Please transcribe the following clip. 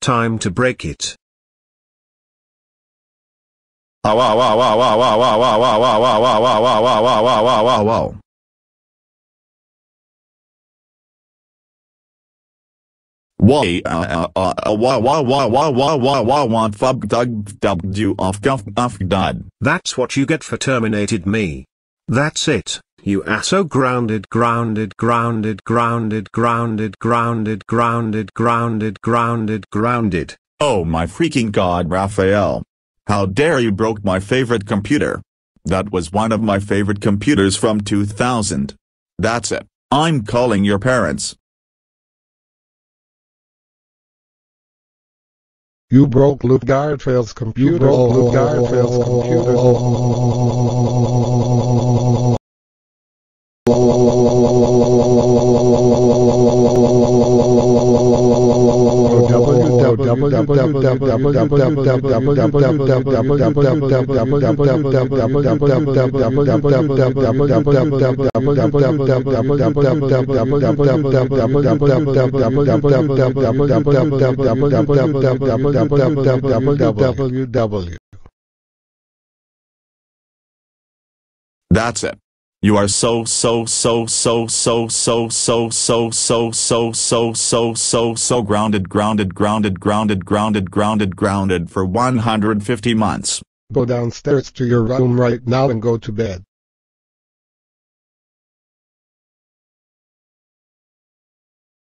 Time to break it. Wow, wow, wow, wow, wow, wow, wow, wow, wow, wow, wow, wow, wow, wow, wow, wow, wow, wow. Why, uh, uh, uh, why, why, why, why, why, why, why, why, fub, dug, do, off, guff, off, dud. That's what you get for terminated me. That's it, you asso grounded, grounded, grounded, grounded, grounded, grounded, grounded, grounded, grounded, grounded. Oh my freaking god, Raphael. How dare you broke my favorite computer. That was one of my favorite computers from 2000. That's it. I'm calling your parents. You broke Luke Gartrail's computer. You broke Luke Gartrail's www. That's it. You are so so so so so so so so so so so so so so grounded grounded grounded grounded grounded grounded grounded for 150 months. Go downstairs to your room right now and go to bed.